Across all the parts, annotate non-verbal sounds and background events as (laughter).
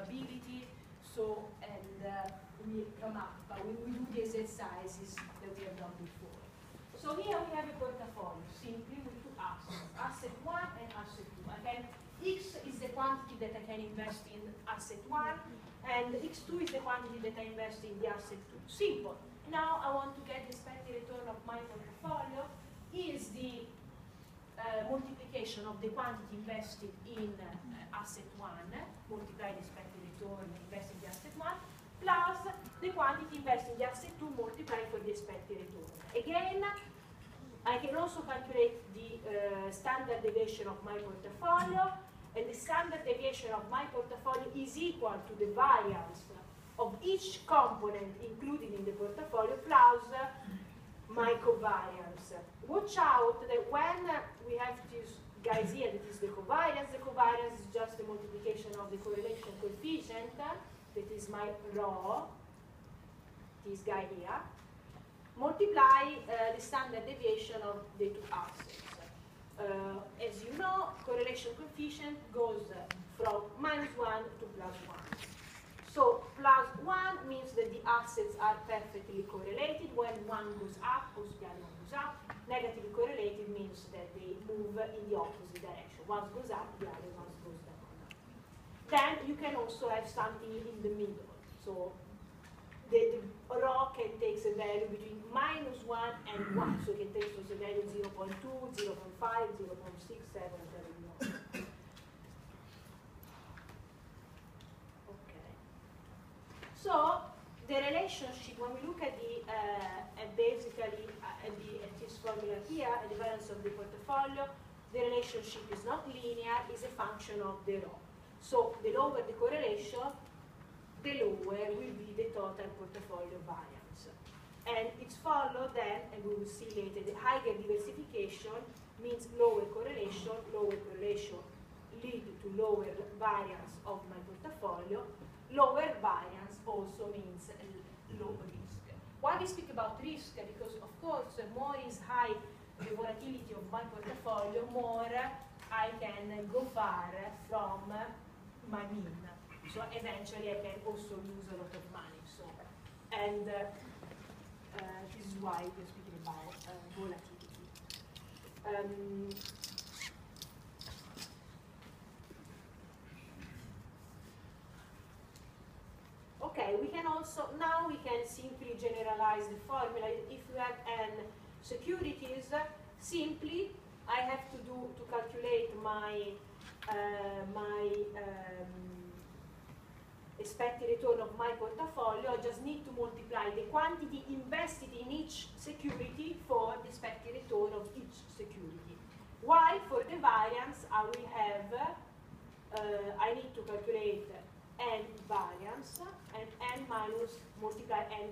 probability. So, and uh, we come up, but we, we do the exercises that we have done before. So here we have a portfolio, simply with two assets, asset one and asset two. Again, X is the quantity that I can invest in asset one, and X2 is the quantity that I invest in the asset two. Simple. Now I want to get the expected return of my portfolio is the uh, multiplication of the quantity invested in uh, asset 1, multiply the expected return invested in the asset 1, plus the quantity invested in the asset 2 multiplied for the expected return. Again, I can also calculate the uh, standard deviation of my portfolio, and the standard deviation of my portfolio is equal to the variance of each component included in the portfolio plus my covariance. Watch out that when we have this guys here, that is the covariance, the covariance is just the multiplication of the correlation coefficient, that is my rho, this guy here, multiply uh, the standard deviation of the two assets. Uh, as you know, correlation coefficient goes from minus 1 to plus 1. So plus 1 means that the assets are perfectly correlated. When one goes up, also the other one goes up. Negatively correlated means that they move in the opposite direction. One goes up, the other one goes down. Then you can also have something in the middle. So the, the rho can take a value between minus 1 and 1. So it can take a value 0 0.2, 0 0.5, 0 0.6, 7, whatever you. Okay. So the relationship, when we look at the, uh, at basically uh, at, the, formula here, at the of the portfolio, the relationship is not linear, is a function of the rho. So the lower the correlation, the lower will be the total portfolio variance. And it's followed then, and we will see later, the higher diversification means lower correlation, lower correlation lead to lower variance of my portfolio. Lower variance also means low risk. Why we speak about risk? Because of course, more is high the volatility of my portfolio, more I can go far from my mean. So eventually I can also lose a lot of money. So, and uh, uh, this is why we're speaking about uh, volatility. Um, okay, we can also, now we can simply generalize the formula. If you have n securities, simply I have to do, to calculate my, uh, my um, expected return of my portfolio, I just need to multiply the quantity invested in each security for the expected return of each security. While for the variance, I will have, uh, I need to calculate n variance and n minus multiply n,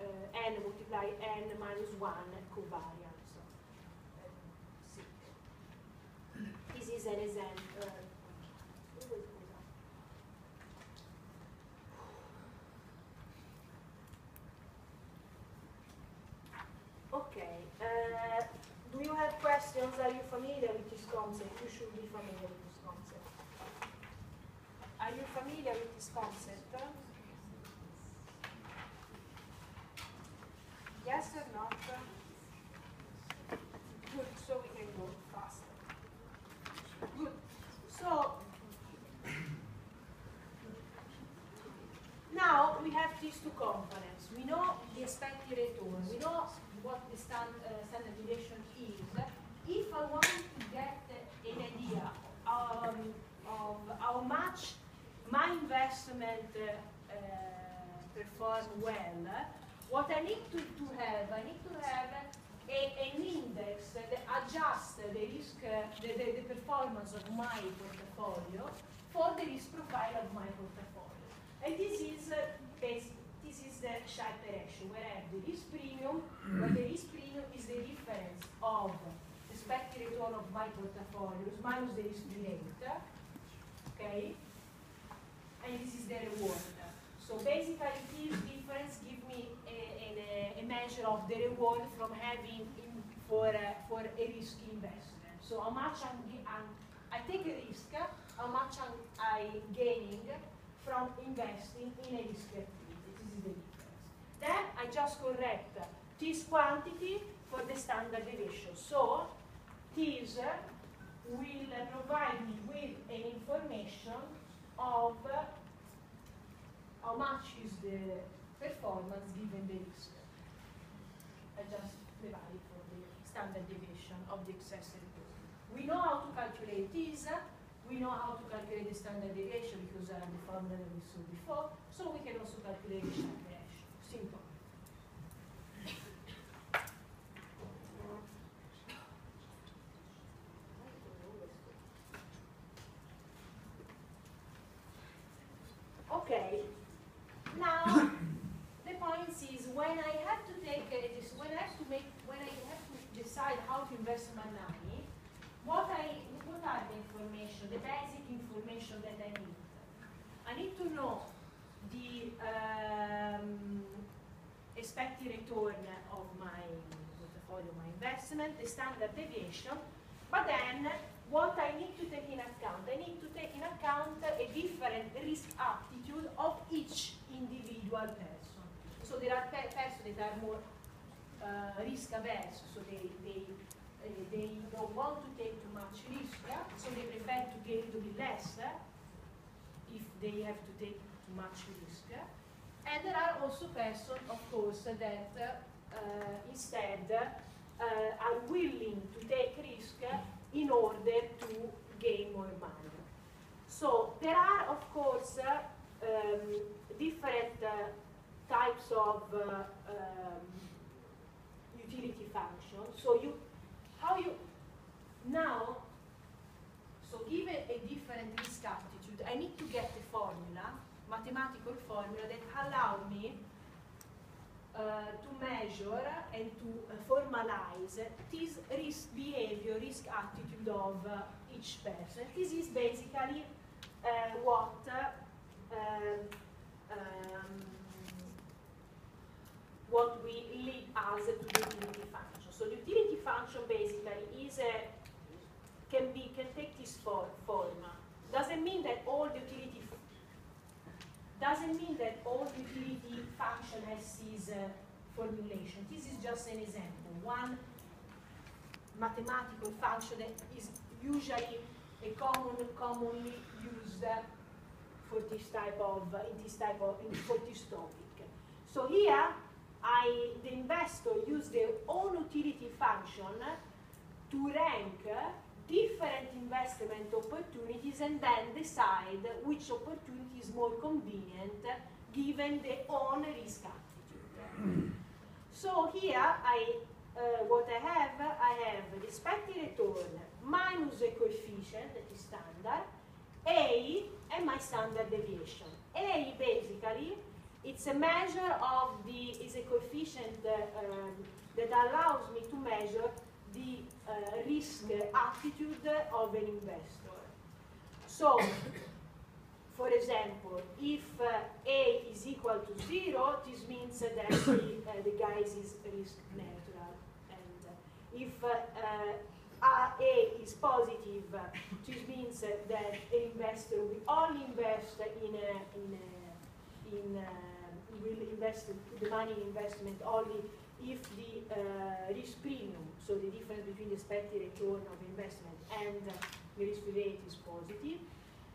uh, n multiply n minus 1 covariance. Uh, this is an example. Okay. Uh, do you have questions? Are you familiar with this concept? You should be familiar. Are you familiar with this concept? Yes or not? Good, so we can go faster. Good. So, now we have these two components. We know the expected return. We know what the stand, uh, standard deviation is, if I want to get an idea um, of how much my investment uh, uh, perform well, what I need to, to have, I need to have a, an index that adjusts the risk, uh, the, the, the performance of my portfolio for the risk profile of my portfolio. And this is uh, basically the Sharpe ratio, where I have the risk premium, where the risk premium is the difference of the expected return of my portfolio minus the risk rate, okay? And this is the reward. So basically this difference gives me a, a, measure of the reward from having in, for, a, for a risky investment. So how much I'm, I'm, I take a risk, how much I'm I gaining from investing in a risky activity. This is the difference. Then I just correct this quantity for the standard deviation. So this will provide me with an information of how much is the performance given the risk. I just provide for the standard deviation of the excess. We know how to calculate this. We know how to calculate the standard deviation because uh, the formula that we saw before. So we can also calculate the standard deviation. Simple. Okay. Now the point is when I have to take uh, this, when I have to make, when I have to decide how to invest my money, what I, what are the information, the basic information that I need? I need to know the um, expected return of my portfolio, my investment, the standard deviation, but then what I need to take in account? I need to take in account a different risk attitude of each individual person. So there are pe persons that are more uh, risk averse, so they, they, uh, they don't want to take too much risk, so they prefer to get a little less if they have to take too much risk. And there are also persons, of course, that uh, instead uh, are willing to take risk in order to gain more money. So there are, of course, um, different uh, types of um, utility functions. So you, how you, now, so given a different risk attitude, I need to get a formula, mathematical formula that allow me to measure and to uh, formalize this risk behavior, risk attitude of uh, each person. This is basically uh, what um, what we lead as to the utility function. So the utility function basically is a can be can take this form. Doesn't mean that all the utility doesn't mean that all utility function has this uh, formulation. This is just an example. One mathematical function that is usually a common, commonly used uh, for this type of, uh, in this type of, in, for this topic. So here, I, the investor use their own utility function to rank different investment opportunities and then decide which opportunity is more convenient given their own risk attitude. So here, I, uh, what I have, I have the expected return minus a coefficient that is standard, A, and my standard deviation. A, basically, it's a measure of the, is a coefficient uh, um, that allows me to measure the uh, risk attitude of an investor. So, for example, if uh, A is equal to zero, this means that the, uh, the guy is risk neutral. And if A is positive, this means that an investor will only invest in a, in a, in a, will invest the money investment only if the uh, risk premium, so the difference between the expected return of investment and uh, the risk rate is positive,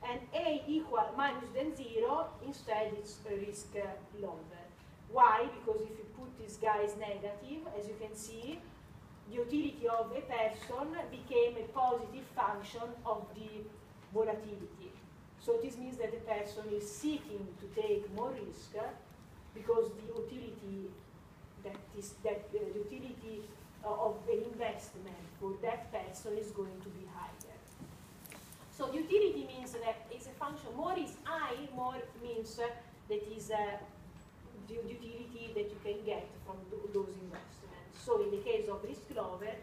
and A equal minus than zero, instead it's a risk uh, lover. Why? Because if you put this guy as negative, as you can see, the utility of a person became a positive function of the volatility. So this means that the person is seeking to take more risk because the utility that is that uh, the utility uh, of an investment for that person is going to be higher. So utility means that it's a function, more is high, more means uh, that is uh, the utility that you can get from those investments. So in the case of risk lover,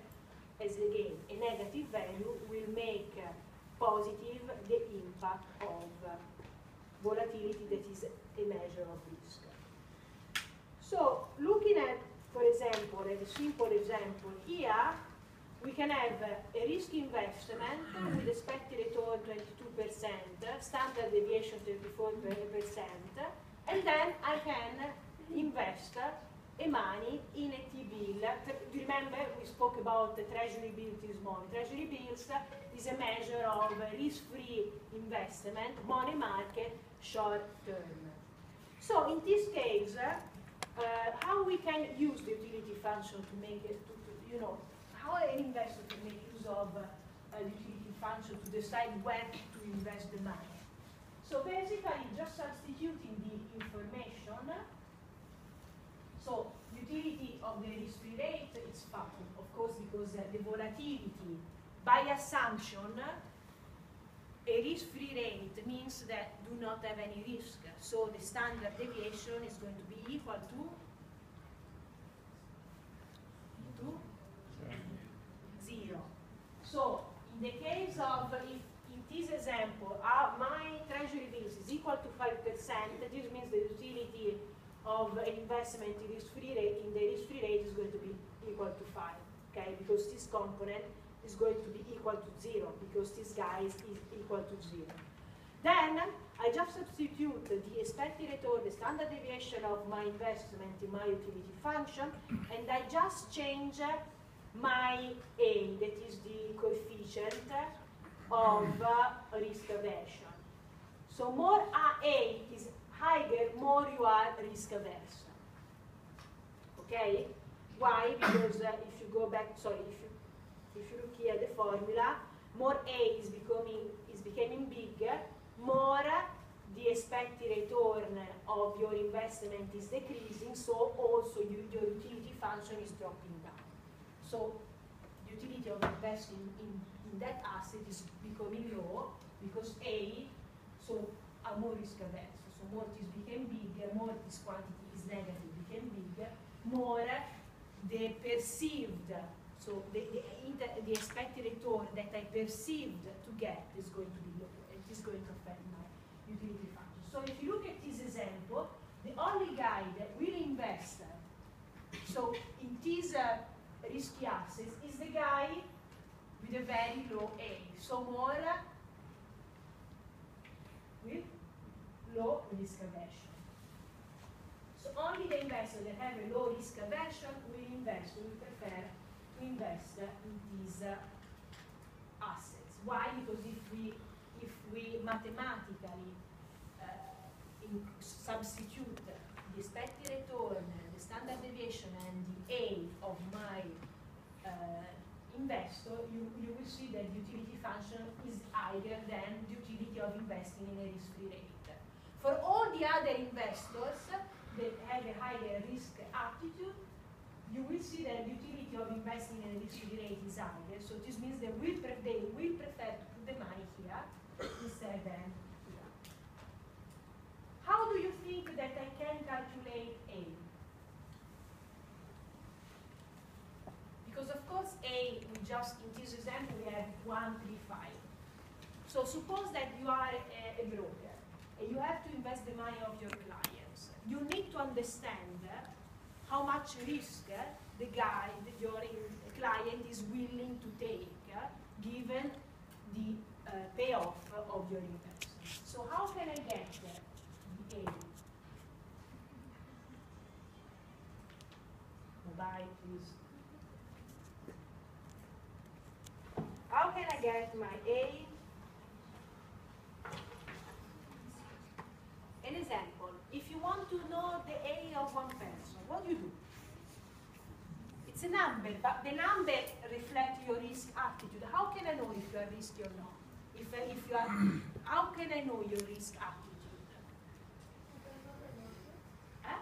as again, a negative value will make uh, positive the impact of uh, volatility that is a measure of risk. So looking at, for example, a simple example here, we can have a risk investment with expected return 22%, stand, standard deviation 34%, and then I can invest a money in a T-bill. Remember, we spoke about the treasury bills this morning. Treasury bills is a measure of risk-free investment, money market, short term. So in this case, how we can use the utility function to make it, to, to, you know, how an investor can make use of uh, the utility function to decide when to invest the money. So basically, just substituting the information so utility of the risk-free rate is factor, of course, because uh, the volatility, by assumption, a risk-free rate means that do not have any risk. So the standard deviation is going to be equal to, to zero. So in the case of, if in this example, uh, my treasury bills is equal to 5%, this means the utility of an investment in risk-free rate, in the risk-free rate is going to be equal to 5, okay? Because this component is going to be equal to 0, because this guy is equal to 0. Then, I just substitute the expected return, the standard deviation of my investment in my utility function, and I just change my A, that is the coefficient of uh, risk aversion. So more A is higher, more you are risk averse. Okay? Why? Because uh, if you go back, sorry, if you if you look here at the formula, more A is becoming is becoming bigger, more the expected return of your investment is decreasing, so also you, your utility function is dropping down. So the utility of investing in, in that asset is becoming low because A, so are more risk averse So more this became bigger, more this quantity is negative, became bigger, more the perceived, so the, the, the expected return that I perceived to get is going to be lower. Is going to affect my utility function. So if you look at this example, the only guy that will invest so in these uh, risky assets is the guy with a very low A. So more with low risk aversion. So only the investors that have a low risk aversion will invest, will prefer to invest in these uh, assets. Why? Because if we, we mathematically uh, substitute the expected return, the standard deviation, and the A of my uh, investor, you, you will see that the utility function is higher than the utility of investing in a risk-free rate. For all the other investors that have a higher risk attitude, you will see that the utility of investing in a risk-free rate is higher. So this means they will, they will prefer to put the money here than here. How do you think that I can calculate A? Because of course A, we just, in this example, we have 1, 3, 5. So suppose that you are a, a broker and you have to invest the money of your clients. You need to understand how much risk the guy, the, your client is willing to take given the Uh, payoff of your investment. So how can I get A? Mobile, please. How can I get my A An example, if you want to know the age of one person, what do you do? It's a number, but the number reflects your risk attitude. How can I know if you are risky or not? If, if you are, how can I know your risk attitude? Huh?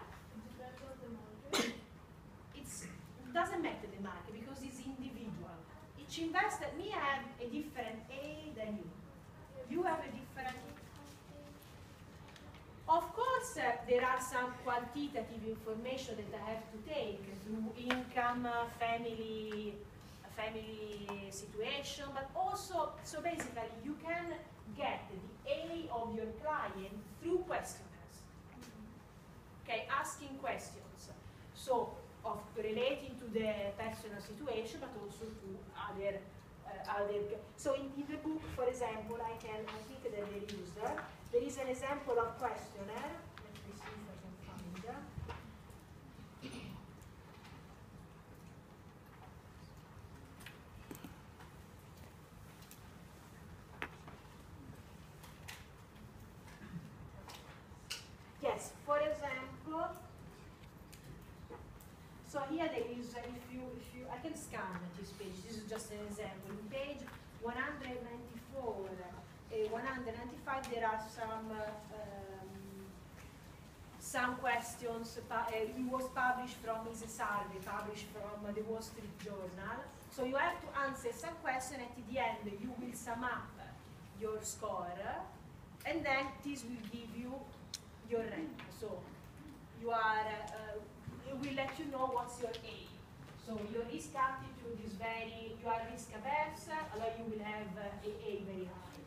It doesn't matter the market because it's individual. Each investor may have a different A than you. You have a different of course, uh, there are some quantitative information that I have to take through income, uh, family, family situation, but also, so basically, you can get the A of your client through questionnaires. Okay, asking questions. So, of relating to the personal situation, but also to other, uh, other. So, in, in, the book, for example, I can, I think that there is an example of questionnaire. Let me see if I can find it. Yes, for example, so here there is, uh, if you, if you, I can scan this page, this is just an example. In page 194, uh, 195, there are some, um, some questions, uh, it was published from, is a survey published from the Wall Street Journal. So you have to answer some question, at the end you will sum up your score, and then this will give you your rank. So you are, uh, let you know what's your A. So your risk attitude is very, you are risk averse, although you will have uh, AA very high.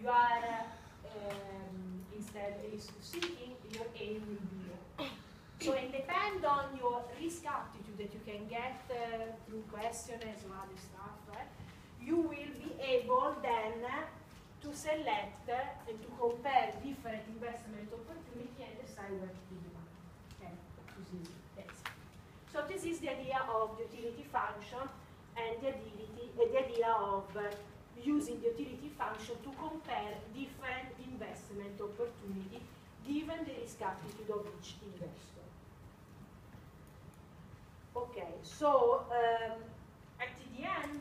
You are uh, um, instead risk seeking, your A will be low. So it depends on your risk attitude that you can get uh, through questionnaires or other stuff. eh, you will be able then to select and to compare different investment opportunity and decide where to the money. Okay. So this is the idea of the utility function and the ability, uh, the idea of uh, using the utility function to compare different investment opportunity given the risk aptitude of each investor. Okay, so um, at the end,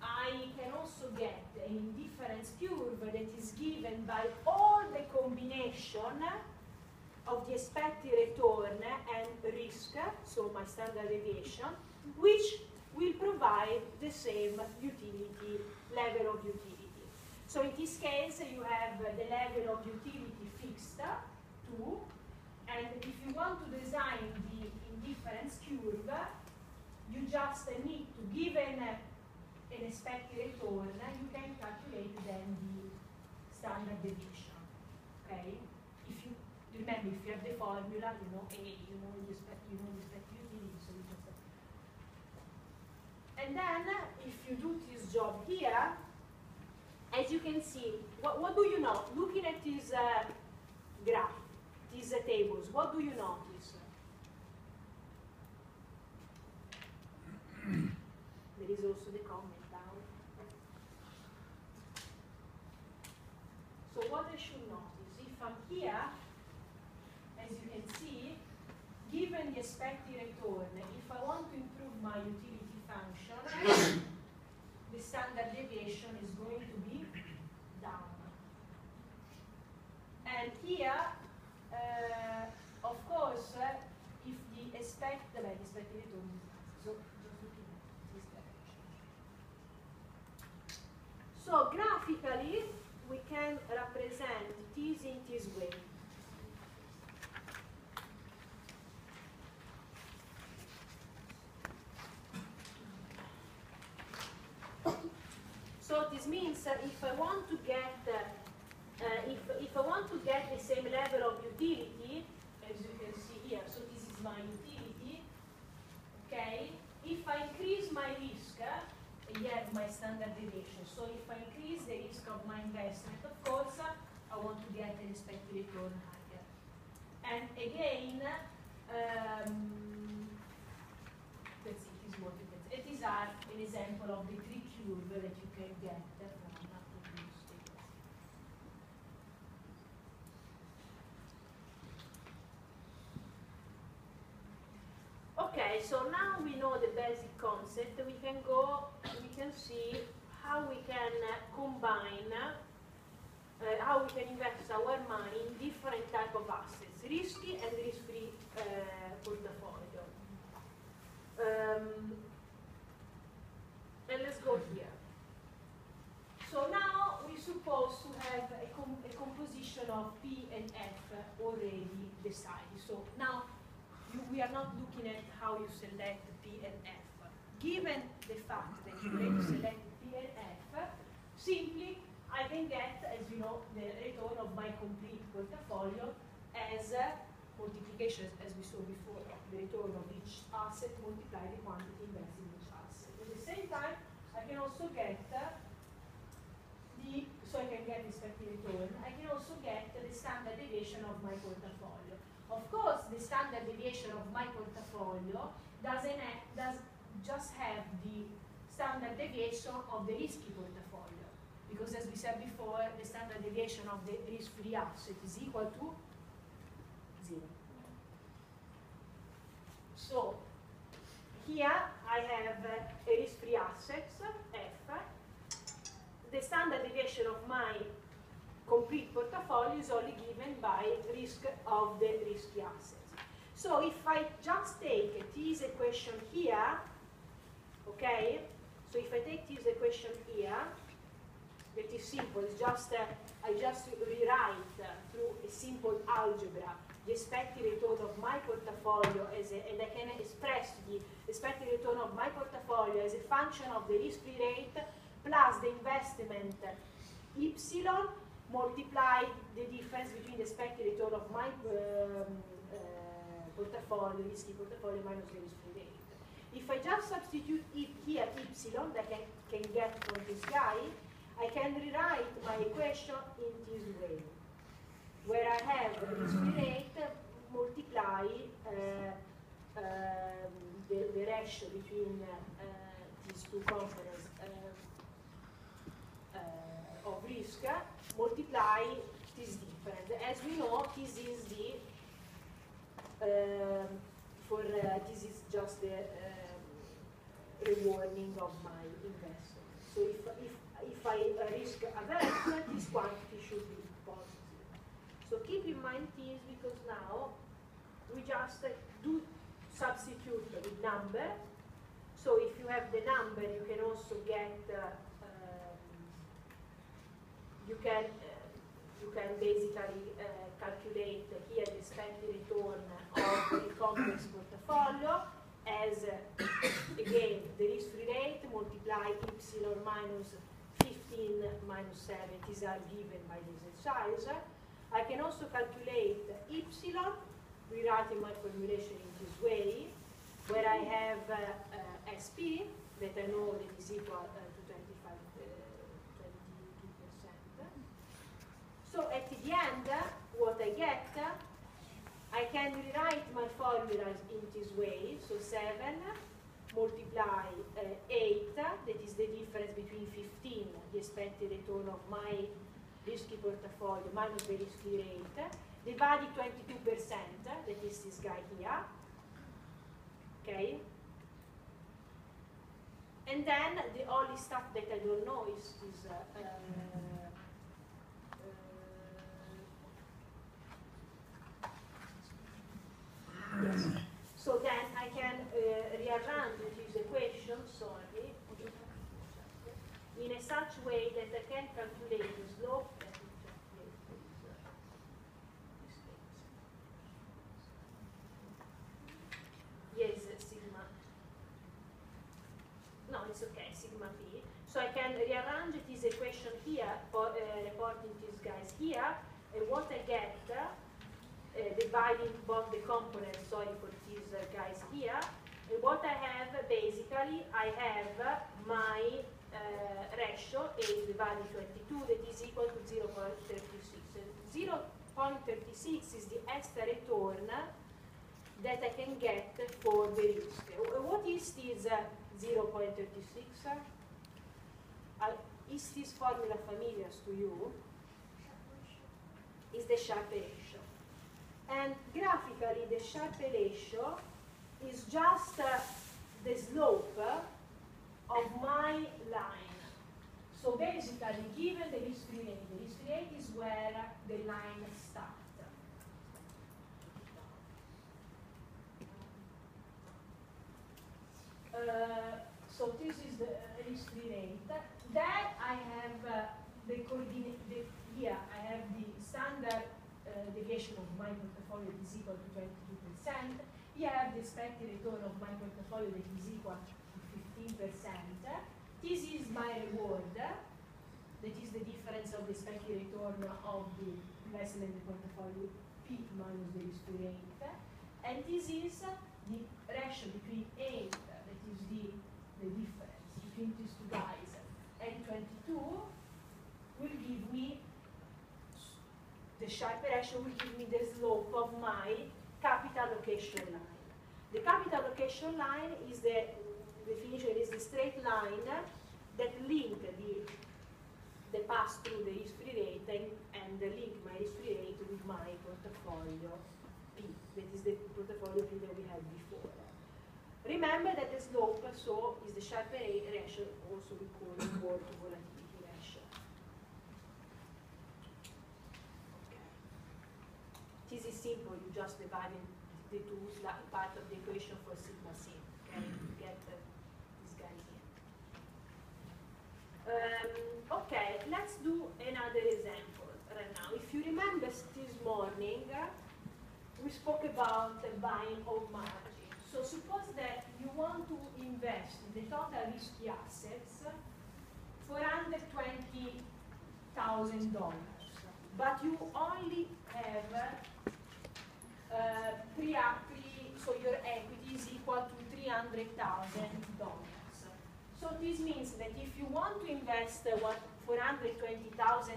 I can also get an indifference curve that is given by all the combination of the expected return and risk, so my standard deviation, which will provide the same utility, level of utility. So in this case, you have the level of utility fixed, 2, and if you want to design the indifference curve, you just need to give an, an expected return, you can calculate then the standard deviation. Okay? Remember, if you have the formula, you know A, you know expect, you know utility, so you just. And then, if you do this job here, as you can see, what, what do you know? Looking at this uh, graph, these uh, tables, what do you notice? (coughs) there is also the comment down. So what I should notice, if I'm here, as you can see, given the expected return, if I want to improve my utility function, the standard deviation is going to be down. And here, uh, of course, uh, if the expect, the expected return is so. So graphically, we can represent this in this way. This means that if I want to get, uh, uh, if, if I want to get the same level of utility, as you can see here, so this is my utility, okay? If I increase my risk, uh, you have my standard deviation. So if I increase the risk of my investment, of course, uh, I want to get an expected return higher. And again, um, let's see, this is what you can see. These are an example of the three curve that you can get from previous tables. Okay, so now we know the basic concept. We can go, we can see how we can uh, combine, uh, how we can invest our money in different type of assets, risky and risk-free uh, portfolio. Um, and let's go here. So now we supposed to have a, com a composition of P and F already decided. So now you, we are not looking at how you select P and F. Given the fact that you already select P and F, simply I can get, as you know, the return of my complete portfolio as a multiplication, as we saw before, the return of each asset multiplied the quantity invested in each asset. At the same time, I can also get uh, the so I can get expected return. I can also get the standard deviation of my portfolio. Of course, the standard deviation of my portfolio doesn't have, does just have the standard deviation of the risky portfolio. Because as we said before, the standard deviation of the risk-free asset is equal to zero. So here I have uh, a risk-free assets, F. The standard deviation of my complete portfolio is only given by risk of the risky assets. So if I just take this equation here, okay, so if I take this equation here, that is simple, it's just, uh, I just rewrite uh, through a simple algebra the expected return of my portfolio as a, and I can express the expected return of my portfolio as a function of the risk-free rate plus the investment epsilon multiply the difference between the expected return of my um, uh, portfolio, risky portfolio minus the risk-free rate. If I just substitute here epsilon that I can get from this guy, I can rewrite my equation in this way where I have the risk-free rate multiply uh, um, the, the, ratio between uh, these two components uh, uh, of risk multiply this difference. As we know, this is the um, for uh, this is just the um, of my investment. So if if if I risk averse, this quantity should be positive. so keep in mind this because now we just uh, do substitute the number. So if you have the number, you can also get, uh, you can uh, you can basically uh, calculate here the expected return of the complete portfolio as, uh, again, the risk-free rate multiply epsilon minus 15 minus 7 these are given by this exercise. I can also calculate epsilon, rewriting my formulation in this way, where I have uh, uh, SP, that I know that is equal uh, to so at the end, what I get, I can rewrite my formulas in this way, so 7 multiply uh, 8, that is the difference between 15, the expected return of my risky portfolio minus the risky rate, divided 22%, that is this guy here, okay? And then the only stuff that I don't know is this uh, uh, So then I can uh, rearrange this equation, sorry, in a such way that I can calculate the slope Yes, sigma. No, it's okay, sigma p. So I can rearrange this equation here, for, uh, reporting these guys here, and what I get, uh, dividing both the components, sorry for these uh, guys here, and what I have, basically, I have my uh, ratio is divided 22 that is equal to 0 0.36. 0 0.36 is the extra return that I can get for the risk. What is this uh, 0.36? Uh, is this formula familiar to you? Is the Sharpe ratio. And graphically, the Sharpe ratio is just uh, the slope of my line. So basically, given the rate, the rate is where the line starts. Uh, so this is the risk-free rate. Then I have uh, the coordinate, here I have the standard uh, deviation of my portfolio is equal to 22%. Here I have the expected return of my portfolio that is equal to 15%. This is my reward. That is the difference of the expected return of the investment portfolio P minus the risk rate. And this is the ratio between 8, that is the, the difference between these the Sharpe ratio will give me the slope of my capital location line. The capital location line is the definition is the straight line that link the the pass through the risk-free rate and, and link my risk-free rate with my portfolio P, that is the portfolio P that we had before. Remember that the slope, so, is the Sharpe ratio, also we call it to volatility simple, you just divide the two part of the equation for sigma c, okay, get uh, this guy here. Um, okay, let's do another example right now. If you remember this morning, uh, we spoke about the buying of market. So suppose that you want to invest in the total risky assets for under $20,000, but you only have uh, three, three, so your equity is equal to $300,000. So this means that if you want to invest eh, what, $420,000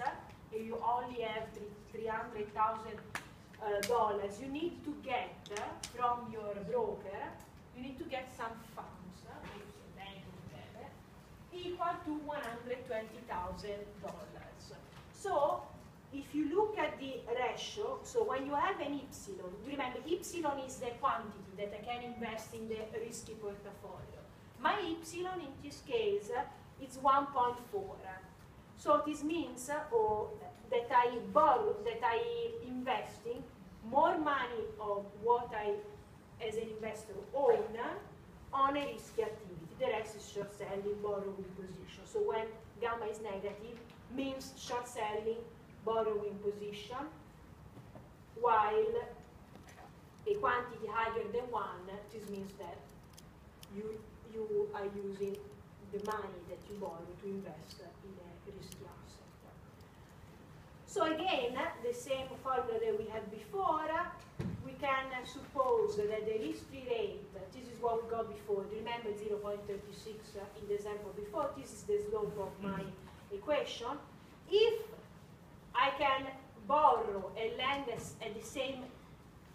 eh, and you only have 300,000 uh, dollars, you need to get from your broker, you need to get some funds, equal to $120,000. So if you look at the ratio, so when you have an epsilon, remember epsilon is the quantity that I can invest in the risky portfolio. My epsilon in this case is 1.4. So this means, uh, or that I borrow, that I investing more money of what I, as an investor, own on a risky activity. The rest is short selling, borrowing position. So when gamma is negative, means short selling, borrowing position, while a quantity higher than one, this means that you, you are using the money that you borrow to invest in a risky asset. so again, the same formula that we had before, we can suppose that the risk-free rate, this is what we got before, remember 0.36 in the example before, this is the slope of my equation. If I can borrow and lend at the same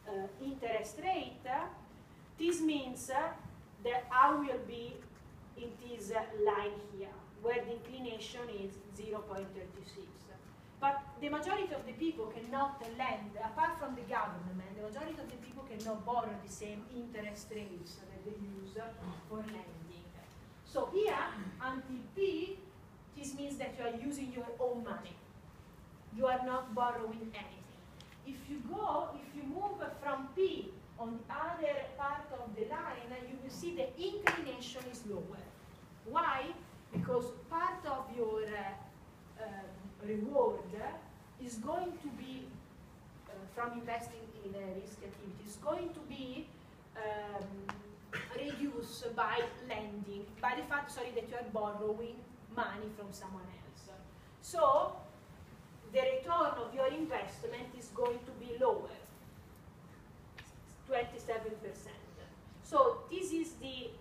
uh, interest rate, this means that I will be in this line here, where the inclination is 0.36. But the majority of the people cannot lend, apart from the government, the majority of the people cannot borrow the same interest rates that they use for lending. So here, until P, this means that you are using your own money. You are not borrowing anything. If you go, if you move from P on the other part of the line, you will see the inclination is lower. Why? Because part of your uh, um, reward is going to be, uh, from investing in a risk activity, is going to be um, reduced by lending, by the fact, sorry, that you are borrowing money from someone else. So, the return of your investment is going to be lower, 27%. So, this is the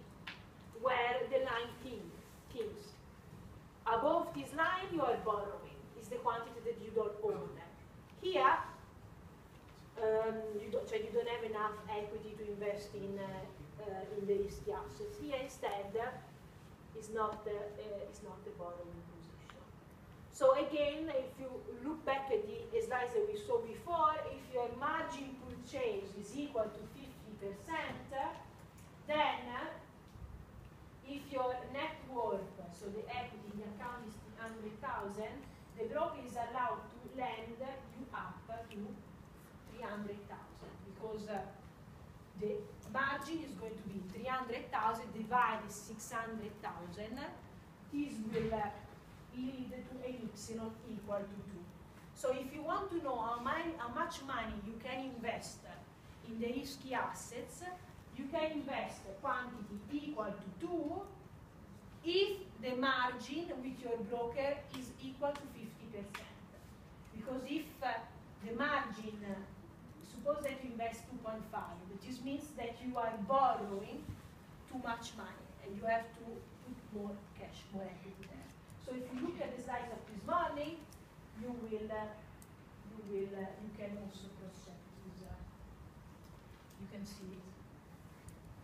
where the line thinks. Above this line, you are borrowing is the quantity that you don't own. Here, um, you, don't, so you don't have enough equity to invest in, uh, uh, in the risky assets. Here instead, is not, uh, is not the borrowing again, if you look back at the slides that we saw before, if your margin purchase is equal to 50%, then if your net worth, so the equity in the account is 100,000, the broker is allowed to lend you up to 300,000 because uh, the margin is going to be 300,000 divided 600,000. This will uh, lead to an epsilon equal to 2. So if you want to know how, how much money you can invest in the risky assets, you can invest a quantity equal to 2 if the margin with your broker is equal to 50%. Because if uh, the margin, uh, suppose that you invest 2.5, this means that you are borrowing too much money and you have to put more cash, more equity. So if you look at the slides of this morning, you will uh, you will, uh, you can also this. Uh, you can see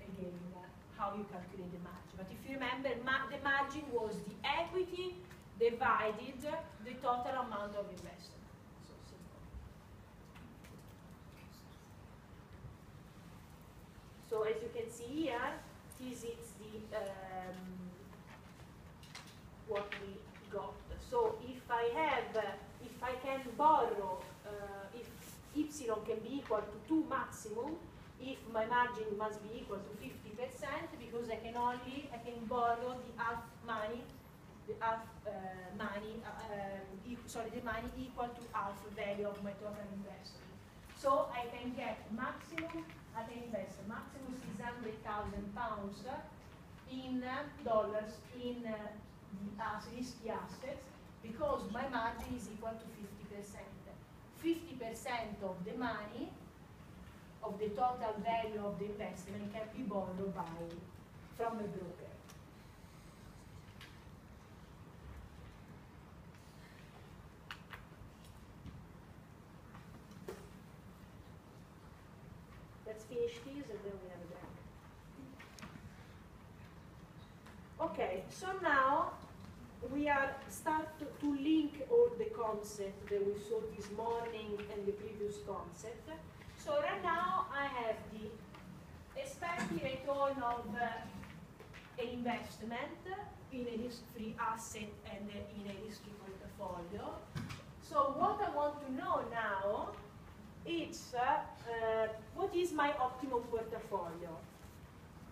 again uh, how you calculate the margin. But if you remember, ma the margin was the equity divided the total amount of investment. So. So as you can see here, this is the I have, if I can borrow, uh, if epsilon can be equal to 2 maximum, if my margin must be equal to 50% because I can only, I can borrow the half money, the half uh, money, uh, um, sorry, the money equal to half value of my total investment. So I can get maximum, I can invest maximum 600,000 pounds in dollars in uh, the as risky assets because my margin is equal to 50%. 50% of the money, of the total value of the investment can be borrowed by, from a broker. Let's finish these and then we have a break. Okay, so now we are start to, link all the concepts that we saw this morning and the previous concept. So right now I have the expected return of uh, an investment in a risk-free asset and in a risky portfolio. So what I want to know now is uh, uh, what is my optimal portfolio?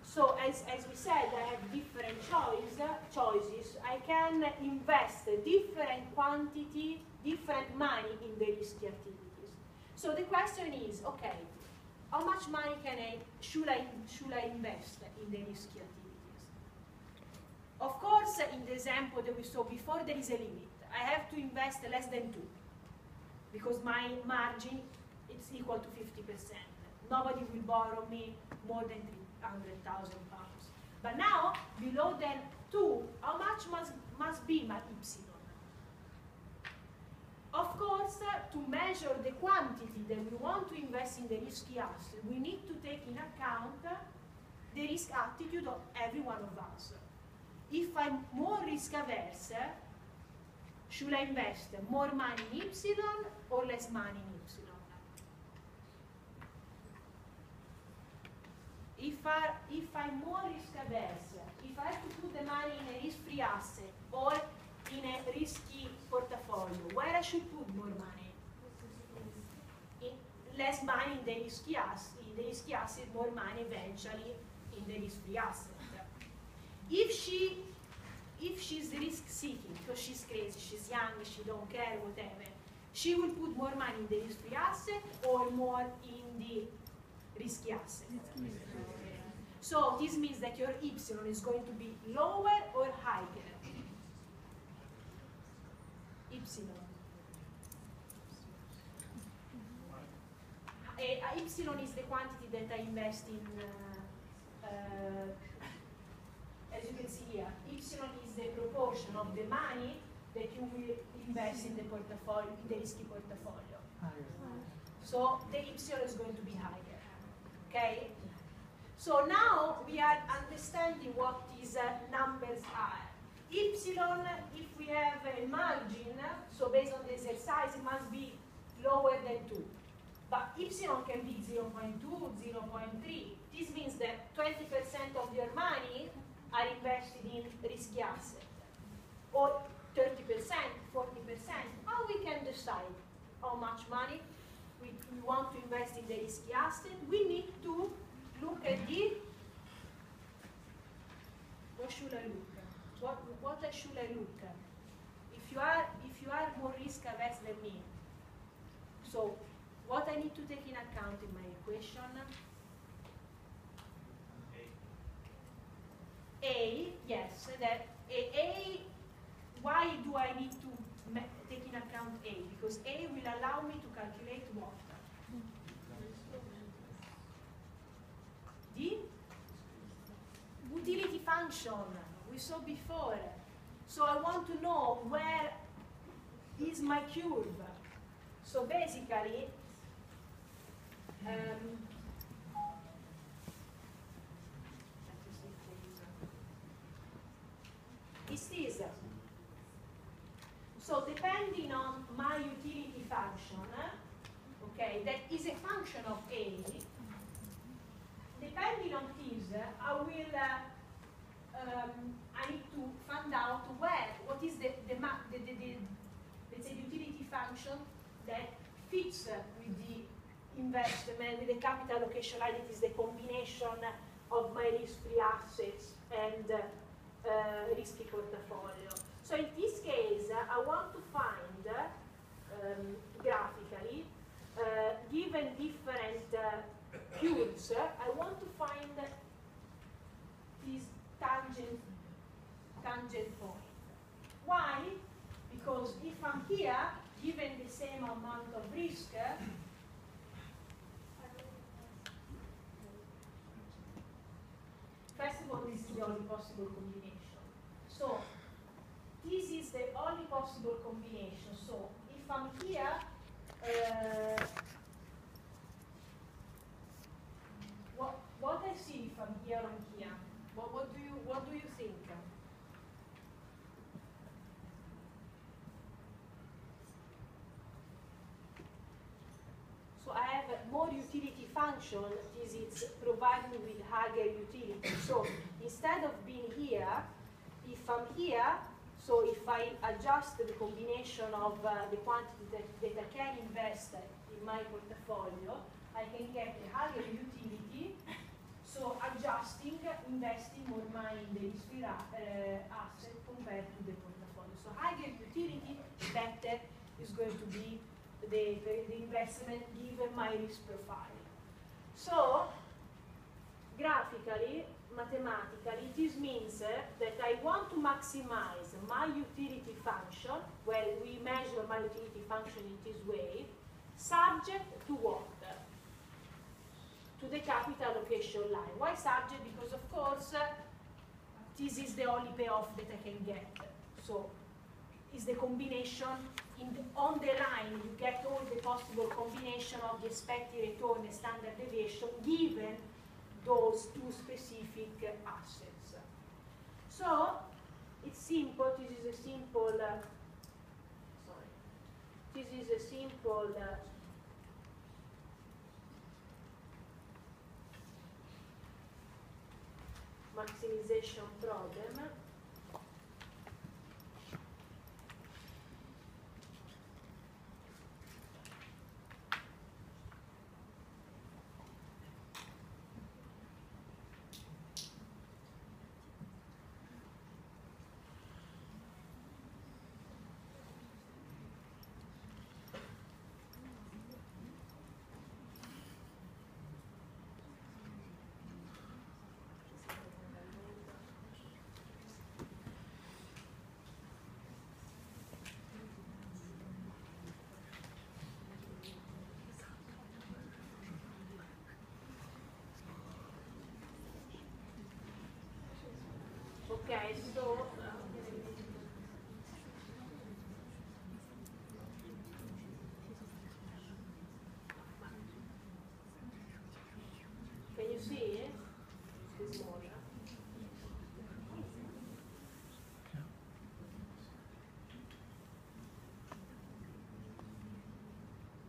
So as, as we said, I have different choice, choices. I can invest different quantity, different money in the risky activities. So the question is, okay, how much money can I, should I, should I invest in the risky activities? Of course, in the example that we saw before, there is a limit. I have to invest less than two because my margin is equal to 50%. Nobody will borrow me more than three 100,000 pounds. But now, below than 2, how much must, must be my epsilon? Of course, uh, to measure the quantity that we want to invest in the risky asset, we need to take in account uh, the risk attitude of every one of us. If I'm more risk averse, uh, should I invest more money in epsilon or less money in if, I, if I'm more risk averse, if I have to put the money in a risk-free asset or in a risky portfolio, where I should put more money? In less money in the risky asset, in the risky asset, more money eventually in the risk-free asset. If she if she's risk seeking because she's crazy, she's young, she don't care, whatever, she will put more money in the risk-free asset or more in the risky asset. So this means that your epsilon is going to be lower or higher? A epsilon is the quantity that I invest in, uh, uh, as you can see here, epsilon is the proportion of the money that you will invest in the portfolio, in the risky portfolio. So the epsilon is going to be higher. Okay? So now we are understanding what these uh, numbers are. Epsilon, if we have a margin, so based on the exercise, it must be lower than 2. But epsilon can be 0 0.2, 0 0.3. This means that 20% of your money are invested in risky assets. Or 30%, 40%. How we can decide how much money we, we want to invest in the risky asset? We need to look at the what should I look at? What what should I look at? If you are if you are more risk averse than me, so what I need to take in account in my equation? A, yes, that a, a why do I need to take in account A? Because A will allow me to calculate what? the utility function we saw before. So I want to know where is my curve. So basically, um, is this. So depending on my utility function, okay, that is a function of A, depending on this, I will, uh, um, I need to find out where, what is the, the, the, the, the let's say, utility function that fits with the investment, with the capital allocation line, it is the combination of my risk-free assets and uh, risky portfolio. So in this case, uh, I want to find, um, graphically, uh, given different cubes, I want to find this tangent, tangent point. Why? Because if I'm here, given the same amount of risk, first of all, this is the only possible combination. The only possible combination. So, if I'm here, uh, what, what I see if I'm here or here? What, what do you what do you think? So I have more utility function, this is providing with higher utility. So instead of being here, if I'm here, so if I adjust the combination of uh, the quantity that, that I can invest in my portfolio, I can get a higher utility. So adjusting, investing more money in the risk uh, asset compared to the portfolio. So higher utility, better is going to be the, the investment given my risk profile. So, graphically, mathematically, this means uh, that I want to maximize my utility function, well, we measure my utility function in this way, subject to what? To the capital allocation line. Why subject? Because, of course, uh, this is the only payoff that I can get. So, is the combination the, on the line you get all the possible combination of the expected return and standard deviation given those two specific assets. So it's simple, this is a simple, uh, sorry, this is a simple uh, maximization problem. Okay, so uh, can you see this motion?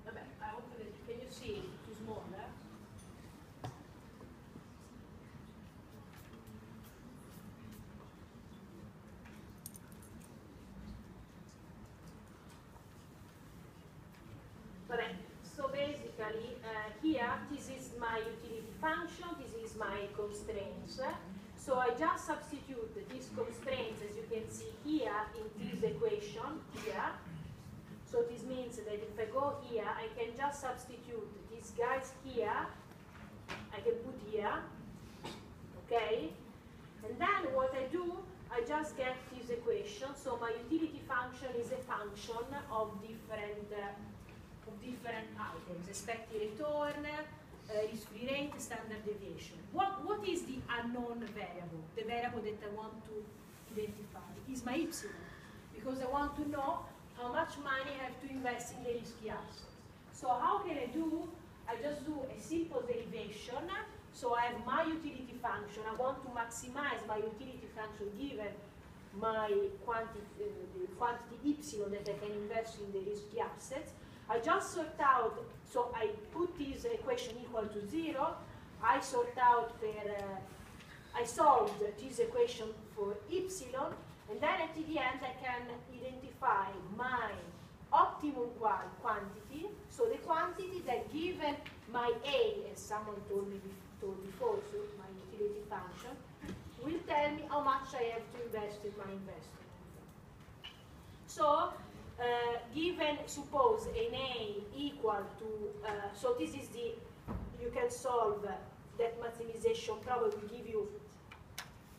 Vabbè, I hope that can you see too small, eh? So basically, uh, here, this is my utility function, this is my constraints. So I just substitute these constraints, as you can see here, in this equation here. So this means that if I go here, I can just substitute these guys here, I can put here, okay? And then what I do, I just get this equation. So my utility function is a function of different uh, different items, expected return, uh, risk-free rate, standard deviation. What, what is the unknown variable, the variable that I want to identify? Is my epsilon, because I want to know how much money I have to invest in the risky asset. So how can I do? I just do a simple derivation. So I have my utility function. I want to maximize my utility function given my quantity, uh, quantity epsilon that I can invest in the risky assets. I just sort out, so I put this equation equal to zero. I sort out uh, I solved this equation for epsilon, and then at the end I can identify my optimum quantity, so the quantity that given my A, as someone told me told before, so my utility function, will tell me how much I have to invest in my investment. So, uh, given, suppose an A equal to, uh, so this is the, you can solve uh, that maximization problem will give you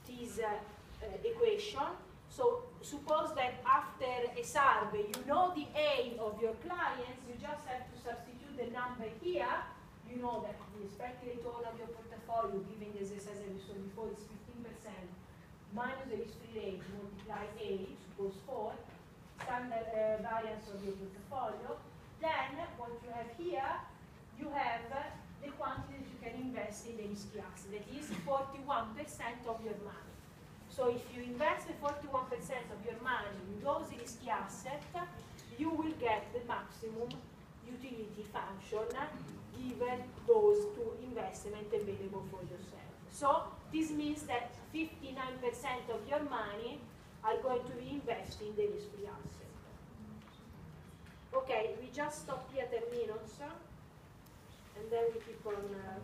this uh, uh, equation. So suppose that after a survey, you know the A of your clients, you just have to substitute the number here. You know that the expected return of your portfolio, given the exercise I saw before, is 15% minus the risk-free rate multiply A, suppose 4, standard uh, variance of your portfolio. Then what you have here, you have the quantity that you can invest in the risky asset, that is 41% of your money. So if you invest 41% of your money in those risky assets, you will get the maximum utility function given those two investments available for yourself. So this means that 59% of your money are going to be invested in the risk-free asset. Okay, we just stop here 10 minutes, and then we keep on. Uh,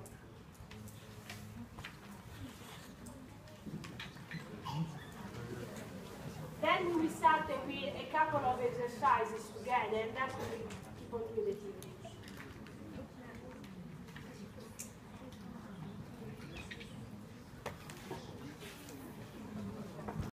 then we start with a couple of exercises together, and that will be